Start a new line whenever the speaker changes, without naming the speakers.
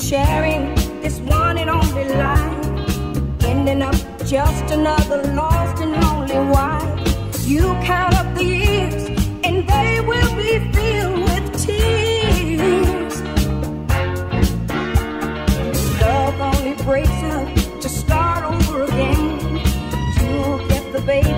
sharing this one and only life. Ending up just another lost and lonely wife. You count up the years, and they will be filled with tears. Love only breaks up to start over again. You'll get the baby.